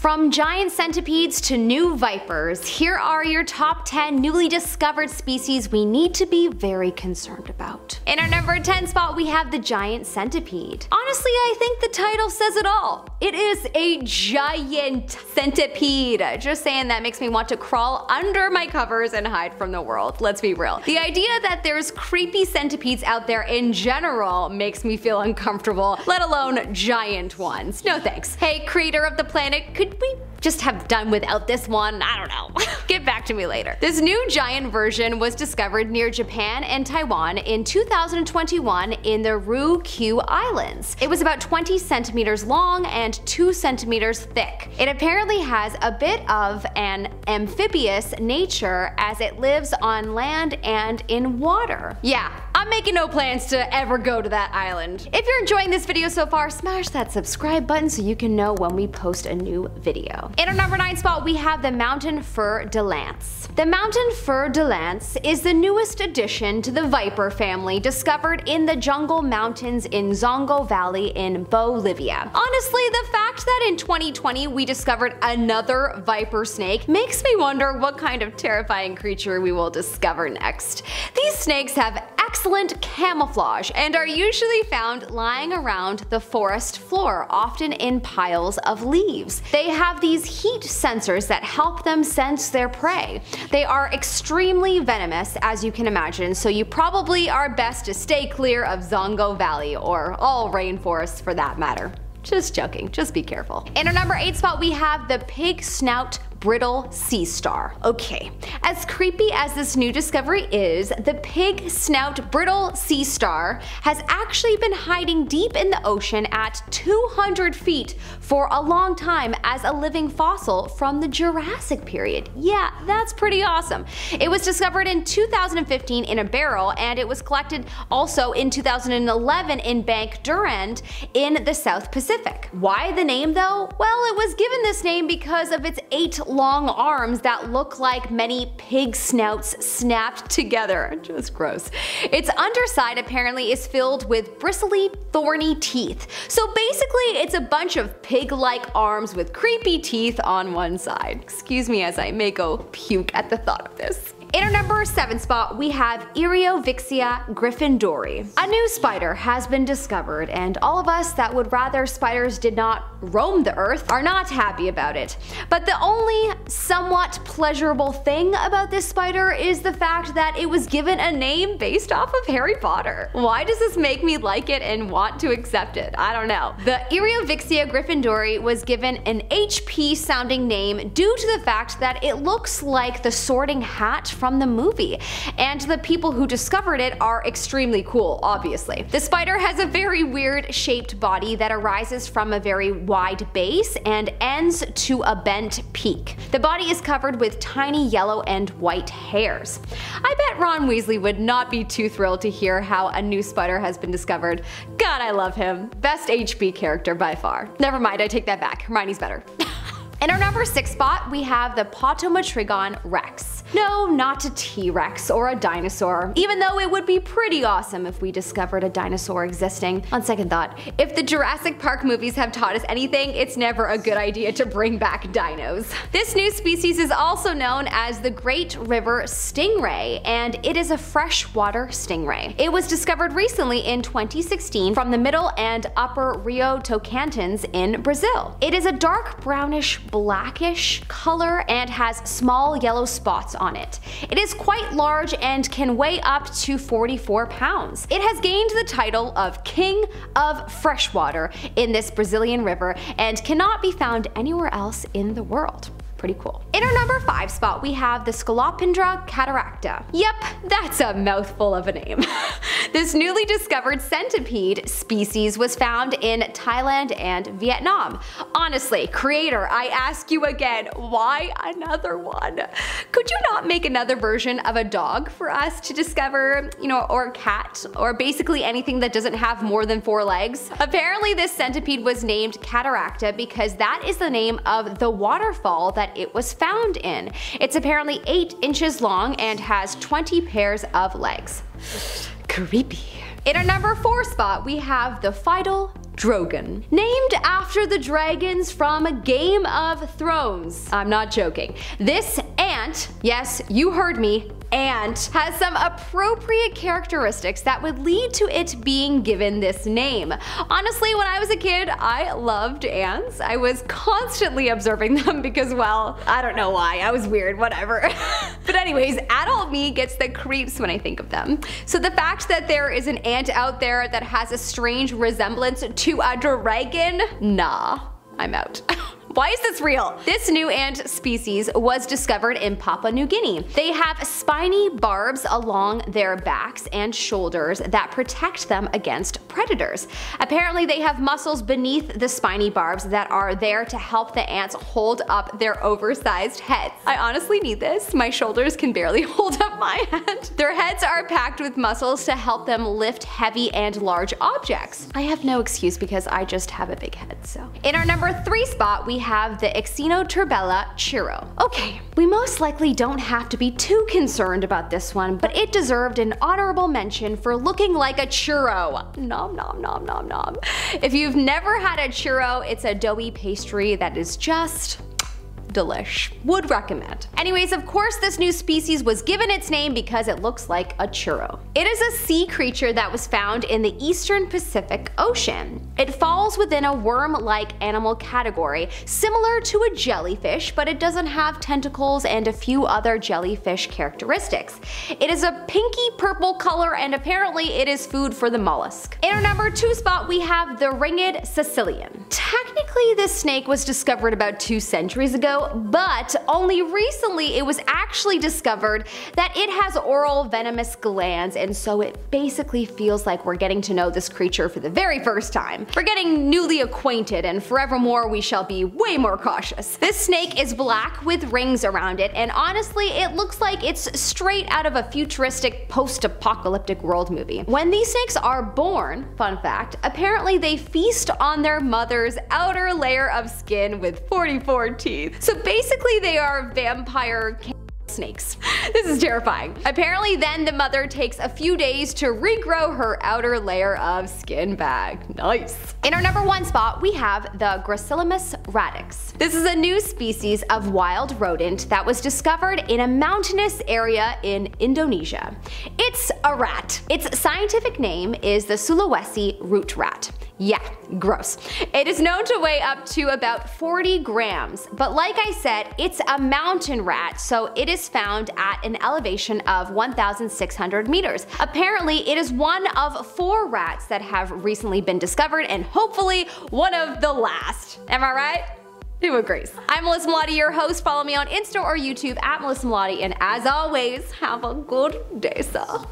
From giant centipedes to new vipers, here are your top 10 newly discovered species we need to be very concerned about. In our number 10 spot, we have the giant centipede. Honestly, I think the title says it all. It is a giant centipede. Just saying that makes me want to crawl under my covers and hide from the world. Let's be real. The idea that there's creepy centipedes out there in general makes me feel uncomfortable, let alone giant ones. No thanks. Hey, creator of the planet, could we just have done without this one? I don't know. Get back to me later. This new giant version was discovered near Japan and Taiwan in 2021 in the Ryukyu Islands. It was about 20 centimeters long and 2 centimeters thick. It apparently has a bit of an amphibious nature as it lives on land and in water. Yeah, I'm making no plans to ever go to that island. If you're enjoying this video so far, smash that subscribe button so you can know when we post a new video. In our number 9 spot, we have the Mountain Fer de Lance. The Mountain Fer de Lance is the newest addition to the viper family discovered in the jungle mountains in Zongo Valley in Bolivia. Honestly, the fact that in 2020 we discovered another viper snake makes me wonder what kind of terrifying creature we will discover next. These snakes have excellent camouflage and are usually found lying around the forest floor, often in piles of leaves. They have these heat sensors that help them sense their prey. They are extremely venomous, as you can imagine, so you probably are best to stay clear of Zongo Valley, or all rainforests for that matter. Just joking, just be careful. In our number 8 spot we have the pig snout brittle sea star. Okay, as creepy as this new discovery is, the pig snout brittle sea star has actually been hiding deep in the ocean at 200 feet for a long time as a living fossil from the Jurassic period. Yeah, that's pretty awesome. It was discovered in 2015 in a barrel and it was collected also in 2011 in Bank Durand in the South Pacific. Why the name though? Well, it was given this name because of its eight long arms that look like many pig snouts snapped together. Just gross. Its underside apparently is filled with bristly, thorny teeth. So basically, it's a bunch of pig-like arms with creepy teeth on one side. Excuse me as I may go puke at the thought of this. In our number 7 spot, we have Eriovixia gryffindori. A new spider has been discovered, and all of us that would rather spiders did not roam the earth are not happy about it. But the only somewhat pleasurable thing about this spider is the fact that it was given a name based off of Harry Potter. Why does this make me like it and want to accept it? I don't know. The Eriovixia gryffindori was given an HP sounding name due to the fact that it looks like the sorting hat from the movie. And the people who discovered it are extremely cool, obviously. The spider has a very weird shaped body that arises from a very wide base and ends to a bent peak. The body is covered with tiny yellow and white hairs. I bet Ron Weasley would not be too thrilled to hear how a new spider has been discovered. God, I love him. Best HP character by far. Never mind, I take that back. Hermione's better. In our number 6 spot, we have the Potamotrygon rex. No, not a T-Rex or a dinosaur, even though it would be pretty awesome if we discovered a dinosaur existing. On second thought, if the Jurassic Park movies have taught us anything, it's never a good idea to bring back dinos. This new species is also known as the Great River Stingray, and it is a freshwater stingray. It was discovered recently in 2016 from the middle and upper Rio Tocantins in Brazil. It is a dark brownish blackish color and has small yellow spots on it. It is quite large and can weigh up to 44 pounds. It has gained the title of King of Freshwater in this Brazilian river and cannot be found anywhere else in the world. Pretty cool. In our number 5 spot we have the Scolopendra cataracta. Yep, that's a mouthful of a name. this newly discovered centipede species was found in Thailand and Vietnam. Honestly, creator, I ask you again, why another one? Could you not make another version of a dog for us to discover, you know, or a cat, or basically anything that doesn't have more than four legs? Apparently this centipede was named cataracta because that is the name of the waterfall that it was found in. It's apparently 8 inches long and has 20 pairs of legs. Creepy. In our number 4 spot, we have the Pheidole Drogon. Named after the dragons from Game of Thrones. I'm not joking. This ant, yes, you heard me, and has some appropriate characteristics that would lead to it being given this name. Honestly, when I was a kid, I loved ants. I was constantly observing them because, well, I don't know why. I was weird, whatever. but anyways, adult me gets the creeps when I think of them. So the fact that there is an ant out there that has a strange resemblance to a dragon, nah, I'm out. Why is this real? This new ant species was discovered in Papua New Guinea. They have spiny barbs along their backs and shoulders that protect them against predators. Apparently they have muscles beneath the spiny barbs that are there to help the ants hold up their oversized heads. I honestly need this. My shoulders can barely hold up my head. Their heads are packed with muscles to help them lift heavy and large objects. I have no excuse because I just have a big head, so. In our number three spot, we have the Xenoturbella churro. Okay, we most likely don't have to be too concerned about this one, but it deserved an honorable mention for looking like a churro. Nom nom nom nom nom. If you've never had a churro, it's a doughy pastry that is just delish. Would recommend. Anyways, of course this new species was given its name because it looks like a churro. It is a sea creature that was found in the eastern Pacific Ocean. It falls within a worm-like animal category, similar to a jellyfish, but it doesn't have tentacles and a few other jellyfish characteristics. It is a pinky purple color and apparently it is food for the mollusk. In our number 2 spot we have the ringed caecilian. Technically this snake was discovered about 2 centuries ago but only recently it was actually discovered that it has oral venomous glands and so it basically feels like we're getting to know this creature for the very first time. We're getting newly acquainted and forevermore we shall be way more cautious. This snake is black with rings around it and honestly it looks like it's straight out of a futuristic post-apocalyptic world movie. When these snakes are born, fun fact, apparently they feast on their mother's outer layer of skin with 44 teeth. So basically they are vampire snakes. this is terrifying. Apparently then the mother takes a few days to regrow her outer layer of skin back. Nice. In our number one spot we have the Gracilis radix. This is a new species of wild rodent that was discovered in a mountainous area in Indonesia. It's a rat. Its scientific name is the Sulawesi root rat. Yeah, gross. It is known to weigh up to about 40 grams, but like I said, it's a mountain rat, so it is found at an elevation of 1,600 meters. Apparently, it is one of four rats that have recently been discovered and hopefully one of the last. Am I right? Who agrees? I'm Melissa Melottey, your host. Follow me on Insta or YouTube at Melissa Melottey, and as always, have a good day, sir.